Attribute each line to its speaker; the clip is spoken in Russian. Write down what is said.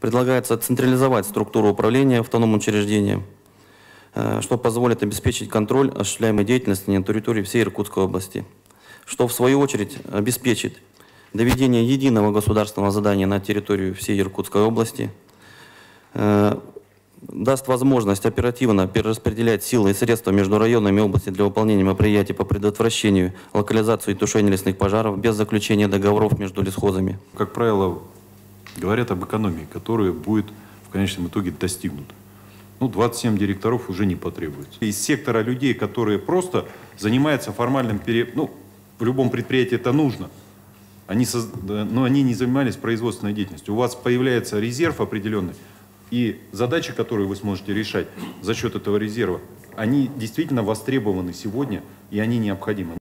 Speaker 1: Предлагается централизовать структуру управления автономным учреждением, э, что позволит обеспечить контроль осуществляемой деятельности на территории всей Иркутской области, что в свою очередь обеспечит доведение единого государственного задания на территорию всей Иркутской области, э, даст возможность оперативно перераспределять силы и средства между районами области для выполнения мероприятий по предотвращению, локализации и тушению лесных пожаров без заключения договоров между лесхозами.
Speaker 2: Как правило, говорят об экономии, которая будет в конечном итоге достигнута. Ну, 27 директоров уже не потребуется. Из сектора людей, которые просто занимаются формальным пере... Ну, в любом предприятии это нужно. Они, соз... Но они не занимались производственной деятельностью. У вас появляется резерв определенный, и задачи, которые вы сможете решать за счет этого резерва, они действительно востребованы сегодня, и они необходимы.